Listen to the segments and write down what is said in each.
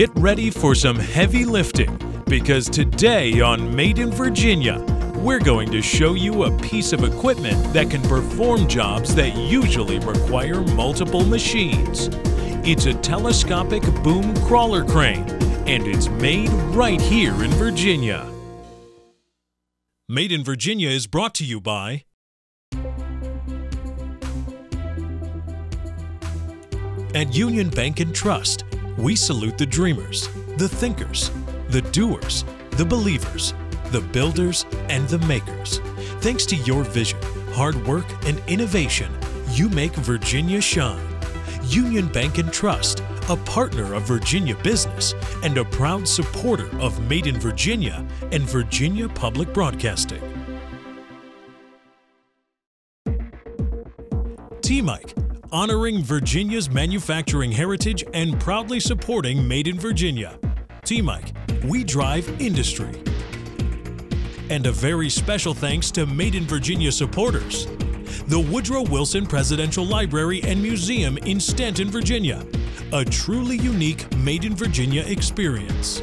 Get ready for some heavy lifting because today on Made in Virginia, we're going to show you a piece of equipment that can perform jobs that usually require multiple machines. It's a telescopic boom crawler crane, and it's made right here in Virginia. Made in Virginia is brought to you by At Union Bank and Trust, we salute the dreamers, the thinkers, the doers, the believers, the builders, and the makers. Thanks to your vision, hard work, and innovation, you make Virginia shine. Union Bank and Trust, a partner of Virginia business and a proud supporter of Made in Virginia and Virginia Public Broadcasting. TMEIC, honoring Virginia's manufacturing heritage and proudly supporting Made in Virginia. TMEIC, we drive industry. And a very special thanks to Made in Virginia supporters. The Woodrow Wilson Presidential Library and Museum in Staunton, Virginia. A truly unique Made in Virginia experience.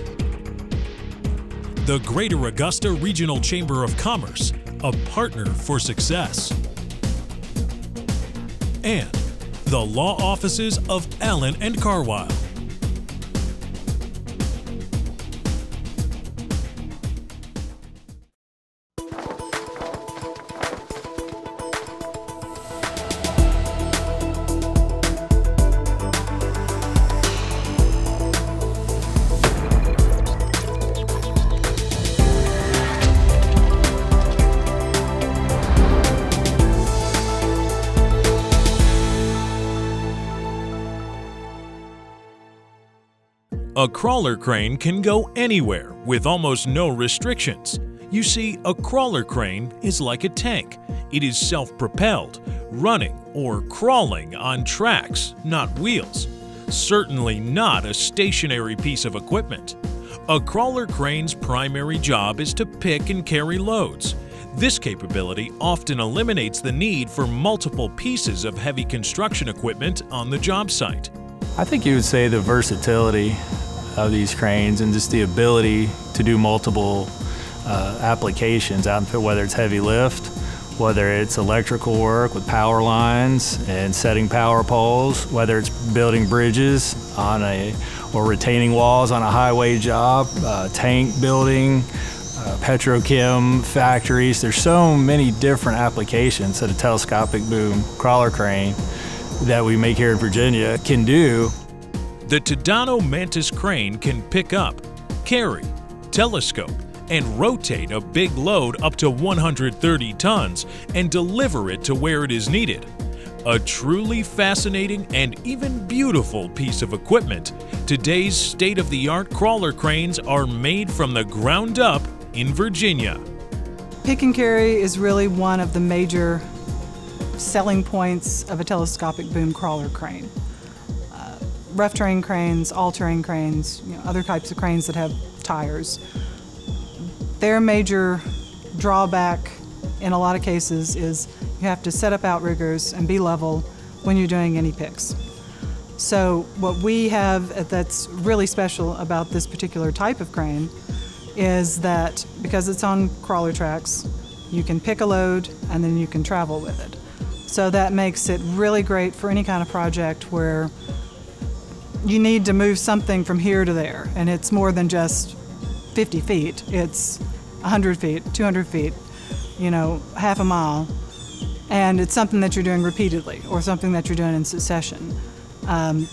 The Greater Augusta Regional Chamber of Commerce, a partner for success. And the law offices of Allen and Carwile. A crawler crane can go anywhere with almost no restrictions. You see, a crawler crane is like a tank. It is self-propelled, running or crawling on tracks, not wheels. Certainly not a stationary piece of equipment. A crawler crane's primary job is to pick and carry loads. This capability often eliminates the need for multiple pieces of heavy construction equipment on the job site. I think you would say the versatility of these cranes and just the ability to do multiple uh, applications out in whether it's heavy lift, whether it's electrical work with power lines and setting power poles, whether it's building bridges on a or retaining walls on a highway job, uh, tank building, uh, petrochem factories. There's so many different applications that a telescopic boom crawler crane that we make here in Virginia can do the Tadano Mantis crane can pick up, carry, telescope, and rotate a big load up to 130 tons and deliver it to where it is needed. A truly fascinating and even beautiful piece of equipment, today's state-of-the-art crawler cranes are made from the ground up in Virginia. Pick and carry is really one of the major selling points of a telescopic boom crawler crane rough terrain cranes, all terrain cranes, you know, other types of cranes that have tires. Their major drawback in a lot of cases is you have to set up outriggers and be level when you're doing any picks. So what we have that's really special about this particular type of crane is that because it's on crawler tracks, you can pick a load and then you can travel with it. So that makes it really great for any kind of project where you need to move something from here to there, and it's more than just 50 feet. It's 100 feet, 200 feet, you know, half a mile, and it's something that you're doing repeatedly or something that you're doing in succession. Um,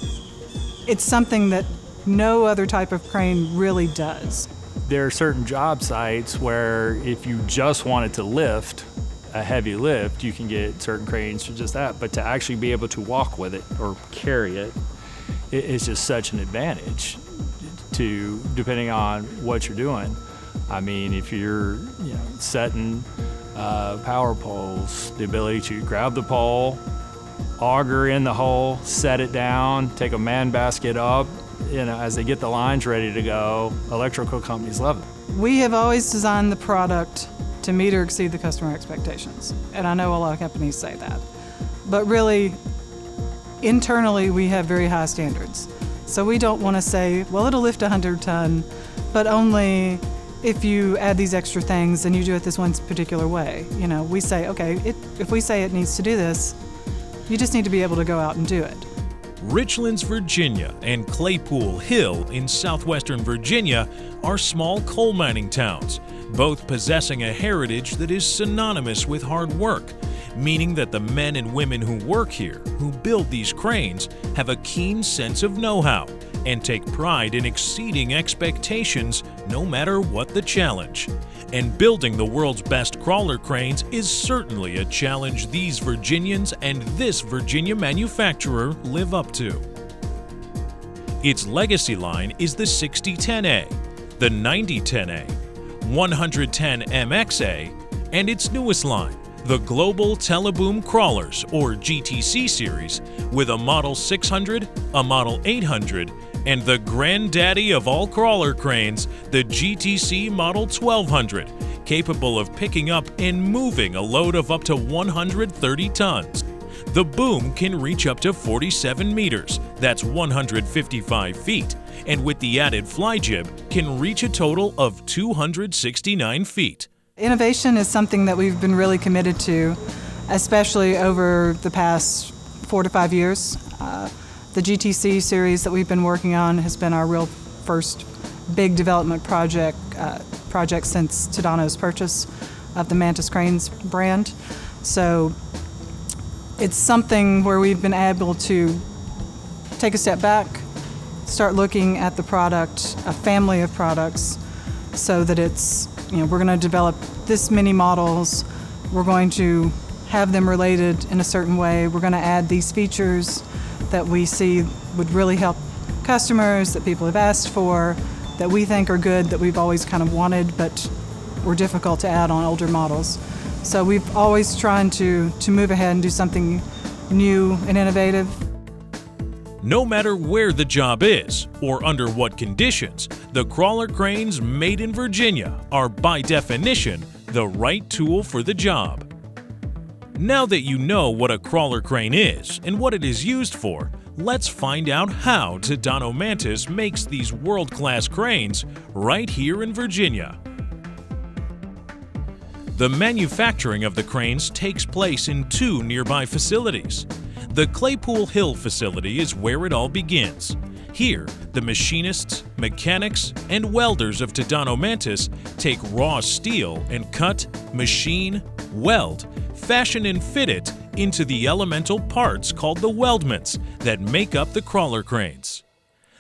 it's something that no other type of crane really does. There are certain job sites where if you just wanted to lift a heavy lift, you can get certain cranes for just that, but to actually be able to walk with it or carry it it's just such an advantage to depending on what you're doing. I mean, if you're you know setting uh, power poles, the ability to grab the pole, auger in the hole, set it down, take a man basket up, you know, as they get the lines ready to go, electrical companies love it. We have always designed the product to meet or exceed the customer expectations. And I know a lot of companies say that. But really, internally we have very high standards. So we don't want to say, well, it'll lift 100 ton, but only if you add these extra things and you do it this one particular way. You know, we say, okay, it, if we say it needs to do this, you just need to be able to go out and do it. Richlands, Virginia and Claypool Hill in southwestern Virginia are small coal mining towns, both possessing a heritage that is synonymous with hard work, meaning that the men and women who work here, who build these cranes, have a keen sense of know-how and take pride in exceeding expectations no matter what the challenge. And building the world's best crawler cranes is certainly a challenge these Virginians and this Virginia manufacturer live up to. Its legacy line is the 6010A, the 9010A, 110MXA, and its newest line, the Global Teleboom Crawlers, or GTC series, with a Model 600, a Model 800, and the granddaddy of all crawler cranes, the GTC Model 1200, capable of picking up and moving a load of up to 130 tons. The boom can reach up to 47 meters, that's 155 feet, and with the added fly jib, can reach a total of 269 feet. Innovation is something that we've been really committed to, especially over the past four to five years. Uh, the GTC series that we've been working on has been our real first big development project uh, project since Tadano's purchase of the Mantis Cranes brand. So it's something where we've been able to take a step back, start looking at the product, a family of products, so that it's, you know, we're going to develop this many models, we're going to have them related in a certain way, we're going to add these features that we see would really help customers that people have asked for, that we think are good, that we've always kind of wanted, but were difficult to add on older models. So we've always trying to, to move ahead and do something new and innovative. No matter where the job is or under what conditions, the crawler cranes made in Virginia are by definition the right tool for the job. Now that you know what a crawler crane is and what it is used for, let's find out how Tadano Mantis makes these world-class cranes right here in Virginia. The manufacturing of the cranes takes place in two nearby facilities. The Claypool Hill facility is where it all begins. Here, the machinists, mechanics, and welders of Tadano Mantis take raw steel and cut, machine, weld, fashion and fit it into the elemental parts called the weldments that make up the crawler cranes.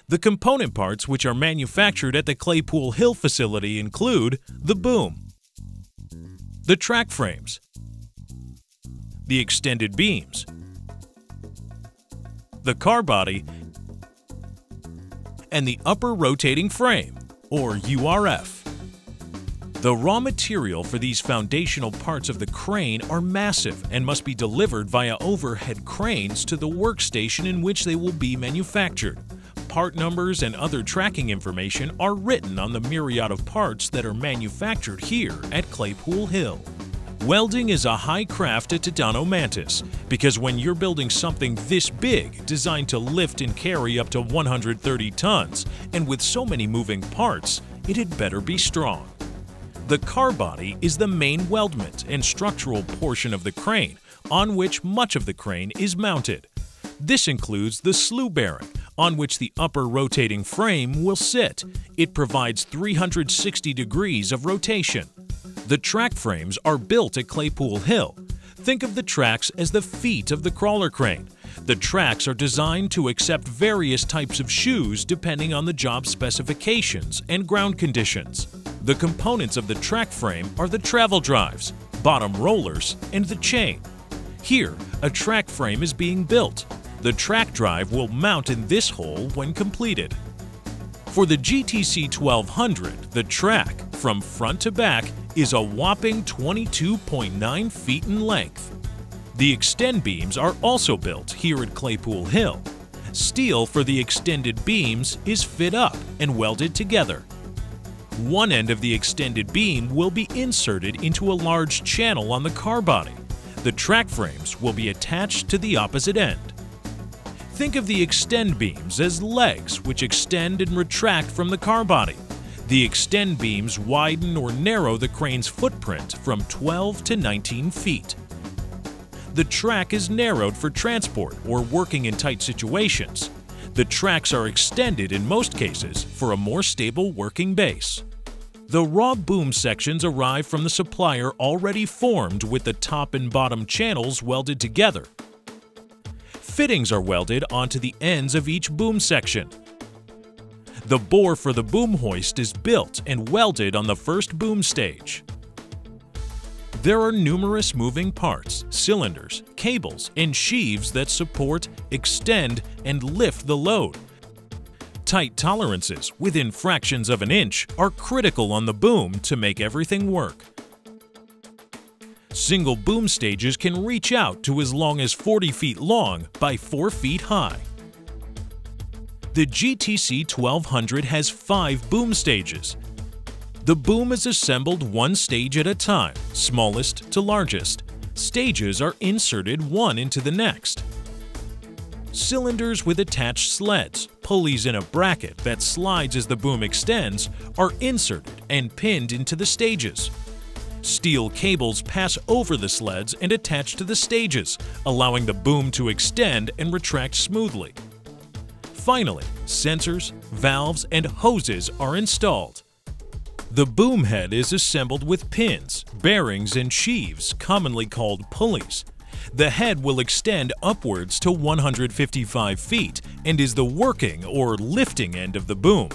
The component parts which are manufactured at the Claypool Hill facility include the boom, the track frames, the extended beams, the car body, and the upper rotating frame, or URF. The raw material for these foundational parts of the crane are massive and must be delivered via overhead cranes to the workstation in which they will be manufactured. Part numbers and other tracking information are written on the myriad of parts that are manufactured here at Claypool Hill. Welding is a high craft at Tadano Mantis because when you're building something this big designed to lift and carry up to 130 tons and with so many moving parts, it had better be strong. The car body is the main weldment and structural portion of the crane on which much of the crane is mounted. This includes the slew bearing, on which the upper rotating frame will sit. It provides 360 degrees of rotation. The track frames are built at Claypool Hill. Think of the tracks as the feet of the crawler crane. The tracks are designed to accept various types of shoes depending on the job specifications and ground conditions. The components of the track frame are the travel drives, bottom rollers, and the chain. Here, a track frame is being built. The track drive will mount in this hole when completed. For the GTC 1200, the track, from front to back, is a whopping 22.9 feet in length. The extend beams are also built here at Claypool Hill. Steel for the extended beams is fit up and welded together. One end of the extended beam will be inserted into a large channel on the car body. The track frames will be attached to the opposite end. Think of the extend beams as legs which extend and retract from the car body. The extend beams widen or narrow the crane's footprint from 12 to 19 feet. The track is narrowed for transport or working in tight situations. The tracks are extended in most cases for a more stable working base. The raw boom sections arrive from the supplier already formed with the top and bottom channels welded together. Fittings are welded onto the ends of each boom section. The bore for the boom hoist is built and welded on the first boom stage. There are numerous moving parts, cylinders, cables, and sheaves that support, extend, and lift the load. Tight tolerances, within fractions of an inch, are critical on the boom to make everything work. Single boom stages can reach out to as long as 40 feet long by 4 feet high. The GTC 1200 has five boom stages, the boom is assembled one stage at a time, smallest to largest. Stages are inserted one into the next. Cylinders with attached sleds, pulleys in a bracket that slides as the boom extends, are inserted and pinned into the stages. Steel cables pass over the sleds and attach to the stages, allowing the boom to extend and retract smoothly. Finally, sensors, valves, and hoses are installed. The boom head is assembled with pins, bearings, and sheaves, commonly called pulleys. The head will extend upwards to 155 feet and is the working or lifting end of the boom.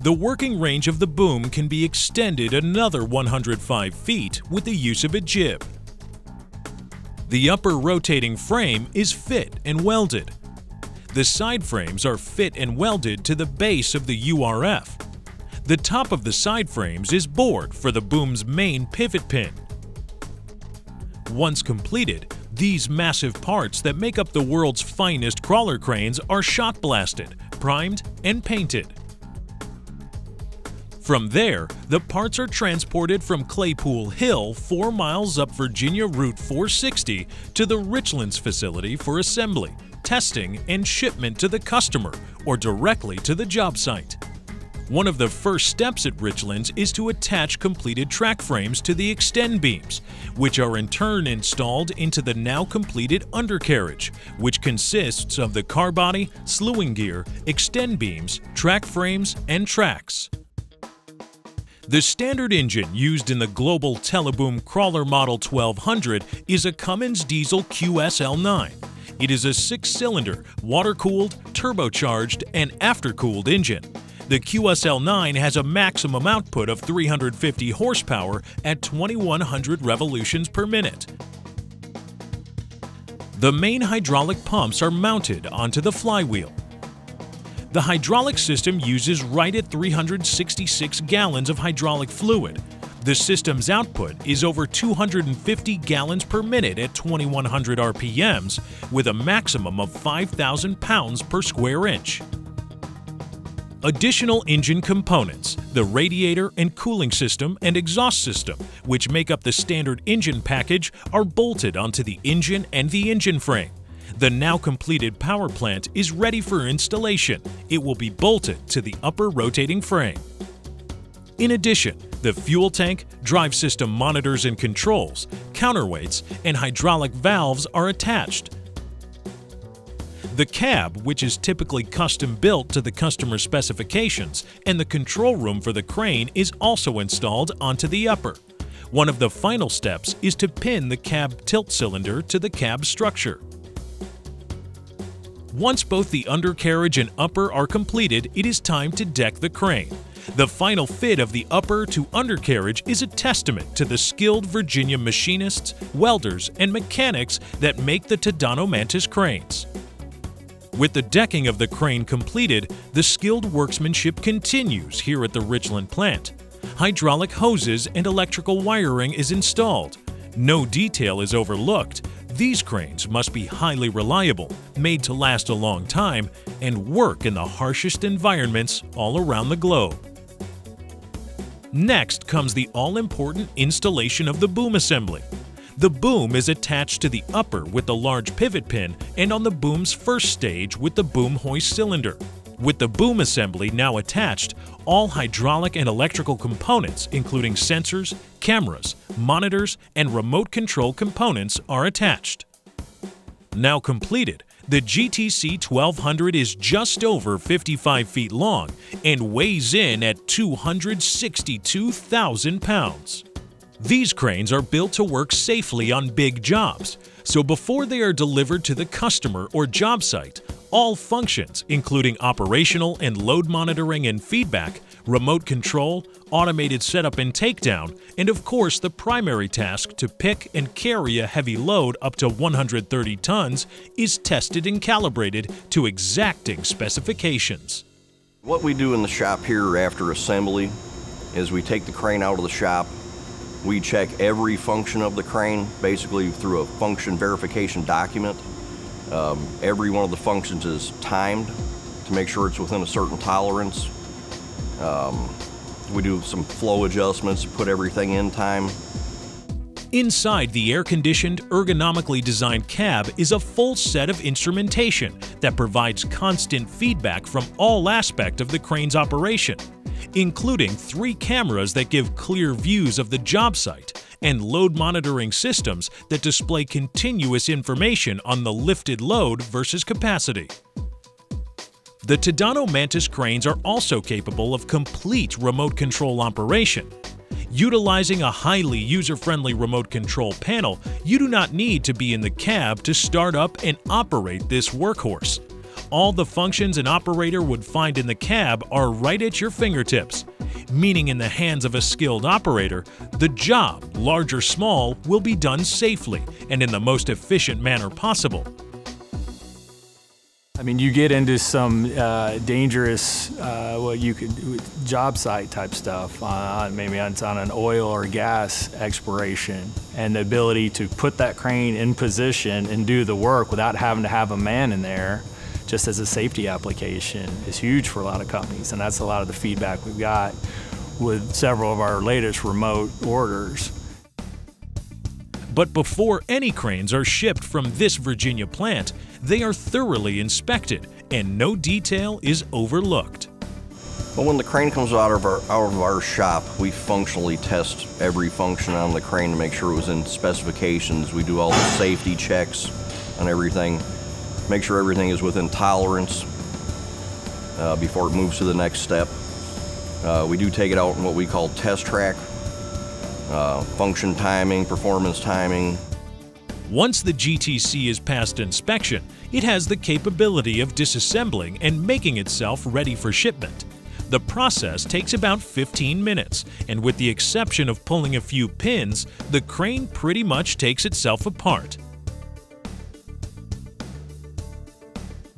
The working range of the boom can be extended another 105 feet with the use of a jib. The upper rotating frame is fit and welded. The side frames are fit and welded to the base of the URF. The top of the side frames is bored for the boom's main pivot pin. Once completed, these massive parts that make up the world's finest crawler cranes are shot blasted, primed, and painted. From there, the parts are transported from Claypool Hill 4 miles up Virginia Route 460 to the Richlands facility for assembly, testing, and shipment to the customer or directly to the job site. One of the first steps at Richlands is to attach completed track frames to the extend beams, which are in turn installed into the now completed undercarriage, which consists of the car body, slewing gear, extend beams, track frames, and tracks. The standard engine used in the global Teleboom Crawler Model 1200 is a Cummins Diesel QSL9. It is a six-cylinder, water-cooled, turbocharged, and aftercooled engine. The QSL9 has a maximum output of 350 horsepower at 2100 revolutions per minute. The main hydraulic pumps are mounted onto the flywheel. The hydraulic system uses right at 366 gallons of hydraulic fluid. The system's output is over 250 gallons per minute at 2100 RPMs with a maximum of 5,000 pounds per square inch. Additional engine components, the radiator and cooling system and exhaust system, which make up the standard engine package, are bolted onto the engine and the engine frame. The now completed power plant is ready for installation. It will be bolted to the upper rotating frame. In addition, the fuel tank, drive system monitors and controls, counterweights, and hydraulic valves are attached, the cab, which is typically custom built to the customer specifications, and the control room for the crane is also installed onto the upper. One of the final steps is to pin the cab tilt cylinder to the cab structure. Once both the undercarriage and upper are completed, it is time to deck the crane. The final fit of the upper to undercarriage is a testament to the skilled Virginia machinists, welders, and mechanics that make the Tadano Mantis cranes. With the decking of the crane completed, the skilled workmanship continues here at the Richland plant. Hydraulic hoses and electrical wiring is installed. No detail is overlooked. These cranes must be highly reliable, made to last a long time, and work in the harshest environments all around the globe. Next comes the all-important installation of the boom assembly. The boom is attached to the upper with the large pivot pin and on the boom's first stage with the boom hoist cylinder. With the boom assembly now attached, all hydraulic and electrical components, including sensors, cameras, monitors, and remote control components, are attached. Now completed, the GTC 1200 is just over 55 feet long and weighs in at 262,000 pounds. These cranes are built to work safely on big jobs, so before they are delivered to the customer or job site, all functions, including operational and load monitoring and feedback, remote control, automated setup and takedown, and of course the primary task to pick and carry a heavy load up to 130 tons, is tested and calibrated to exacting specifications. What we do in the shop here after assembly is we take the crane out of the shop, we check every function of the crane, basically through a function verification document. Um, every one of the functions is timed to make sure it's within a certain tolerance. Um, we do some flow adjustments to put everything in time. Inside the air-conditioned, ergonomically designed cab is a full set of instrumentation that provides constant feedback from all aspect of the crane's operation, including three cameras that give clear views of the job site and load monitoring systems that display continuous information on the lifted load versus capacity. The Tadano Mantis cranes are also capable of complete remote control operation. Utilizing a highly user-friendly remote control panel, you do not need to be in the cab to start up and operate this workhorse all the functions an operator would find in the cab are right at your fingertips, meaning in the hands of a skilled operator, the job, large or small, will be done safely and in the most efficient manner possible. I mean, you get into some uh, dangerous, uh, what you could job site type stuff. Uh, maybe it's on an oil or gas exploration, and the ability to put that crane in position and do the work without having to have a man in there just as a safety application is huge for a lot of companies. And that's a lot of the feedback we've got with several of our latest remote orders. But before any cranes are shipped from this Virginia plant, they are thoroughly inspected and no detail is overlooked. Well, when the crane comes out of our out of our shop, we functionally test every function on the crane to make sure it was in specifications. We do all the safety checks on everything make sure everything is within tolerance uh, before it moves to the next step. Uh, we do take it out in what we call test track, uh, function timing, performance timing. Once the GTC is past inspection, it has the capability of disassembling and making itself ready for shipment. The process takes about 15 minutes, and with the exception of pulling a few pins, the crane pretty much takes itself apart.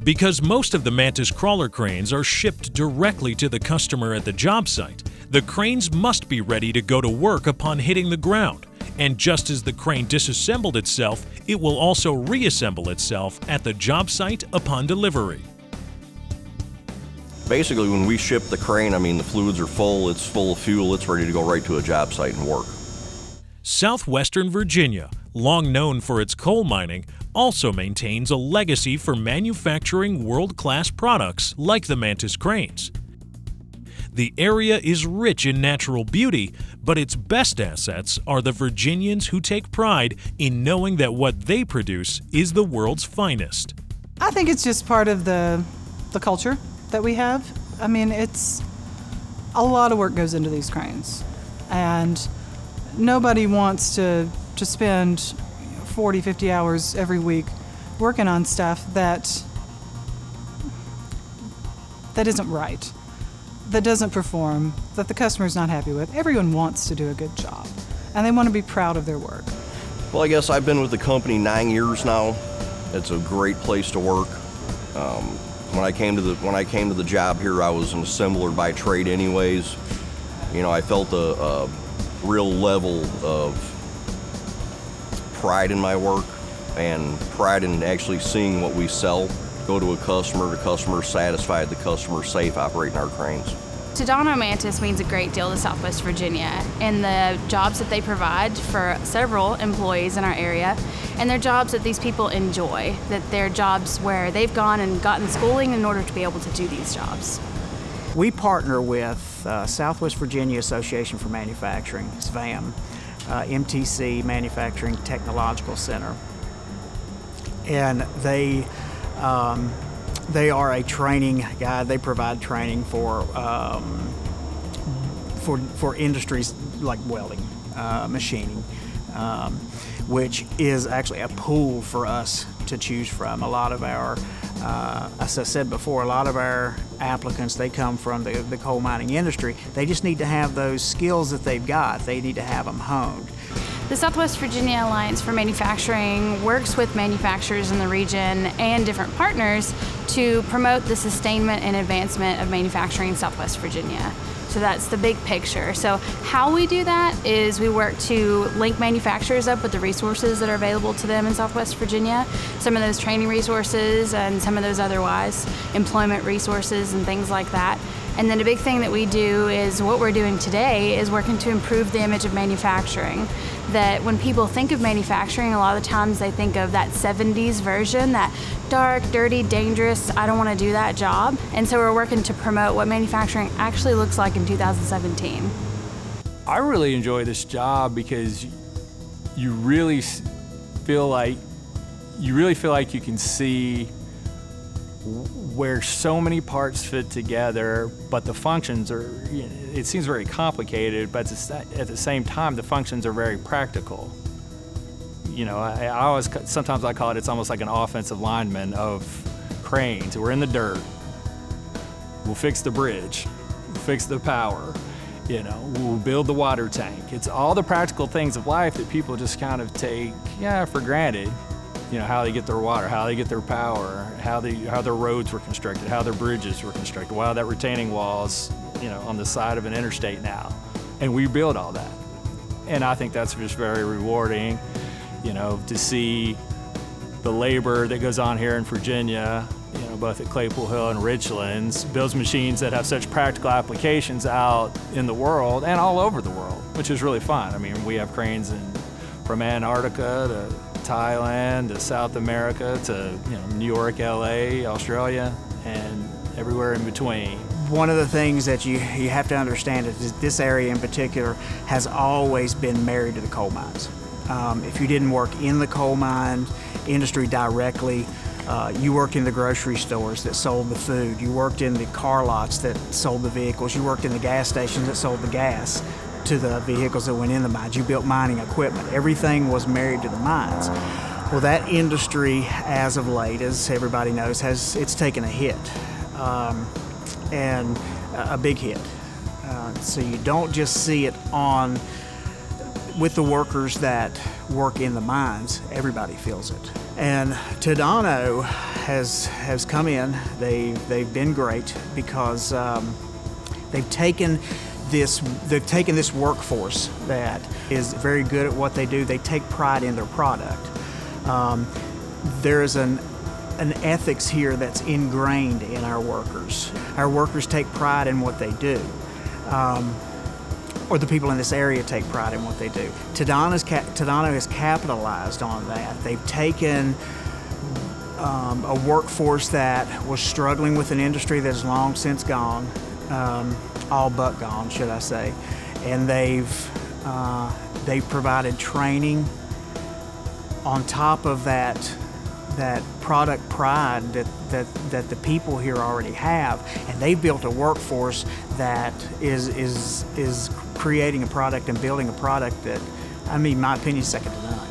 Because most of the Mantis crawler cranes are shipped directly to the customer at the job site, the cranes must be ready to go to work upon hitting the ground. And just as the crane disassembled itself, it will also reassemble itself at the job site upon delivery. Basically, when we ship the crane, I mean, the fluids are full, it's full of fuel, it's ready to go right to a job site and work. Southwestern Virginia, long known for its coal mining, also maintains a legacy for manufacturing world-class products like the Mantis cranes. The area is rich in natural beauty, but its best assets are the Virginians who take pride in knowing that what they produce is the world's finest. I think it's just part of the the culture that we have. I mean, it's a lot of work goes into these cranes, and nobody wants to to spend 40, 50 hours every week working on stuff that that isn't right, that doesn't perform, that the customer's not happy with. Everyone wants to do a good job, and they want to be proud of their work. Well, I guess I've been with the company nine years now. It's a great place to work. Um, when I came to the when I came to the job here, I was an assembler by trade, anyways. You know, I felt a, a real level of pride in my work and pride in actually seeing what we sell go to a customer, the customer satisfied, the customer safe operating our cranes. Tadano Mantis means a great deal to Southwest Virginia and the jobs that they provide for several employees in our area and they're jobs that these people enjoy, that they're jobs where they've gone and gotten schooling in order to be able to do these jobs. We partner with uh, Southwest Virginia Association for Manufacturing, SVAM, uh, MTC Manufacturing Technological Center, and they um, they are a training guide. They provide training for um, for for industries like welding, uh, machining, um, which is actually a pool for us to choose from. A lot of our, uh, as I said before, a lot of our applicants they come from the, the coal mining industry. They just need to have those skills that they've got. They need to have them honed. The Southwest Virginia Alliance for Manufacturing works with manufacturers in the region and different partners to promote the sustainment and advancement of manufacturing in Southwest Virginia. So that's the big picture. So how we do that is we work to link manufacturers up with the resources that are available to them in Southwest Virginia. Some of those training resources and some of those otherwise employment resources and things like that. And then a big thing that we do is what we're doing today is working to improve the image of manufacturing. That when people think of manufacturing, a lot of times they think of that 70s version, that dark, dirty, dangerous, I don't want to do that job. And so we're working to promote what manufacturing actually looks like in 2017. I really enjoy this job because you really feel like you really feel like you can see where so many parts fit together, but the functions are, you know, it seems very complicated, but at the same time, the functions are very practical. You know, I, I always, sometimes I call it, it's almost like an offensive lineman of cranes. We're in the dirt. We'll fix the bridge, we'll fix the power, you know, we'll build the water tank. It's all the practical things of life that people just kind of take, yeah, for granted you know, how they get their water, how they get their power, how they how their roads were constructed, how their bridges were constructed, why that retaining wall is, you know, on the side of an interstate now. And we build all that. And I think that's just very rewarding, you know, to see the labor that goes on here in Virginia, you know, both at Claypool Hill and Richlands, builds machines that have such practical applications out in the world and all over the world, which is really fun. I mean, we have cranes in, from Antarctica to Thailand to South America to you know, New York, LA, Australia, and everywhere in between. One of the things that you, you have to understand is that this area in particular has always been married to the coal mines. Um, if you didn't work in the coal mine industry directly, uh, you worked in the grocery stores that sold the food. You worked in the car lots that sold the vehicles. You worked in the gas stations that sold the gas to the vehicles that went in the mines. You built mining equipment. Everything was married to the mines. Well, that industry, as of late, as everybody knows, has it's taken a hit, um, and a big hit. Uh, so you don't just see it on with the workers that work in the mines. Everybody feels it. And Tadano has has come in. They they've been great because um, they've taken this they've taken this workforce that is very good at what they do. They take pride in their product. Um, there is an an ethics here that's ingrained in our workers. Our workers take pride in what they do. Um, or the people in this area take pride in what they do. Tadano's Tadano has capitalized on that. They've taken um, a workforce that was struggling with an industry that is long since gone, um, all but gone, should I say. And they've uh, they've provided training on top of that that product pride that, that, that the people here already have, and they've built a workforce that is is is creating a product and building a product that, I mean, my opinion, is second to none.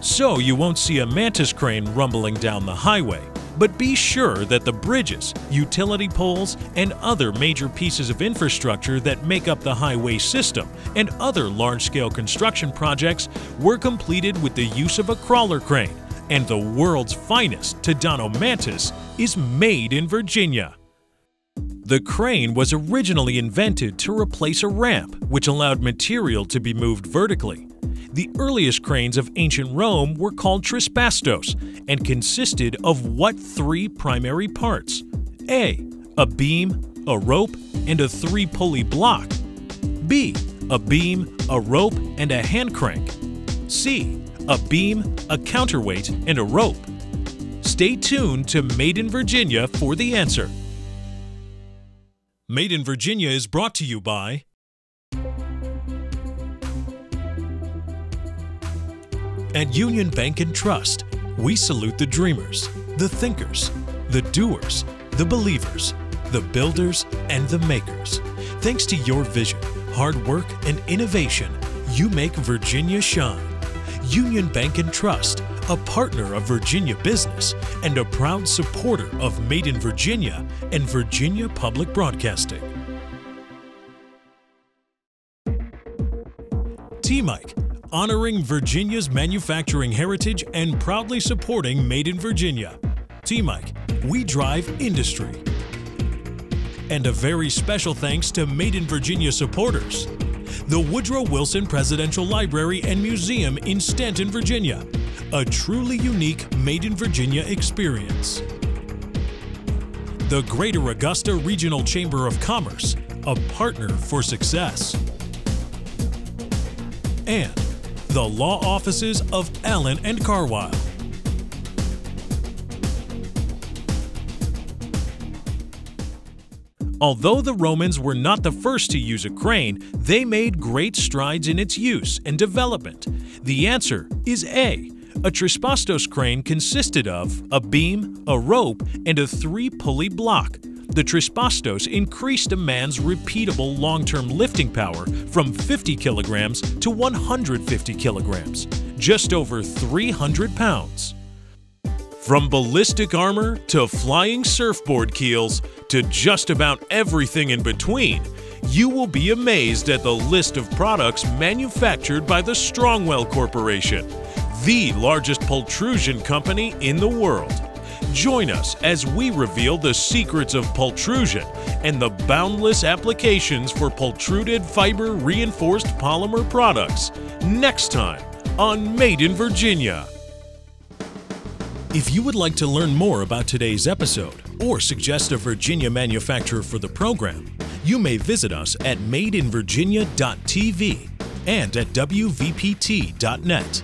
So you won't see a mantis crane rumbling down the highway. But be sure that the bridges, utility poles, and other major pieces of infrastructure that make up the highway system and other large-scale construction projects were completed with the use of a crawler crane, and the world's finest Tadano Mantis is made in Virginia. The crane was originally invented to replace a ramp, which allowed material to be moved vertically. The earliest cranes of ancient Rome were called trispastos and consisted of what three primary parts? A. A beam, a rope, and a three-pulley block? B. A beam, a rope, and a hand crank? C. A beam, a counterweight, and a rope? Stay tuned to Made in Virginia for the answer. Made in Virginia is brought to you by At Union Bank and Trust, we salute the dreamers, the thinkers, the doers, the believers, the builders, and the makers. Thanks to your vision, hard work, and innovation, you make Virginia shine. Union Bank and Trust, a partner of Virginia business and a proud supporter of Made in Virginia and Virginia Public Broadcasting. TMEIC, honoring Virginia's manufacturing heritage and proudly supporting Made in Virginia. TMEIC, we drive industry. And a very special thanks to Made in Virginia supporters. The Woodrow Wilson Presidential Library and Museum in Staunton, Virginia. A truly unique Made in Virginia experience. The Greater Augusta Regional Chamber of Commerce, a partner for success. And the law offices of Allen and Carwile. Although the Romans were not the first to use a crane, they made great strides in its use and development. The answer is A. A trispastos crane consisted of a beam, a rope, and a three-pulley block. The trispastos increased a man's repeatable long-term lifting power from 50 kilograms to 150 kilograms, just over 300 pounds. From ballistic armor to flying surfboard keels to just about everything in between, you will be amazed at the list of products manufactured by the Strongwell Corporation, the largest pultrusion company in the world. Join us as we reveal the secrets of pultrusion and the boundless applications for pultruded fiber reinforced polymer products next time on Made in Virginia. If you would like to learn more about today's episode or suggest a Virginia manufacturer for the program, you may visit us at madeinvirginia.tv and at wvpt.net.